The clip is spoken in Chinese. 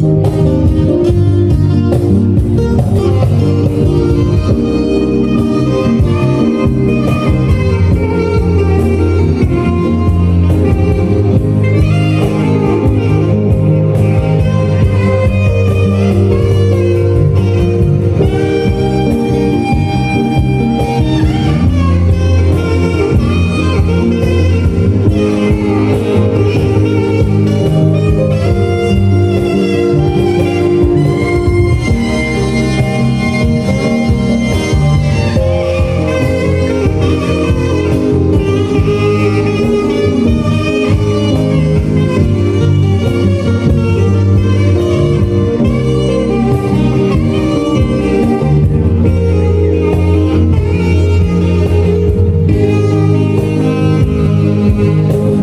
嗯。you.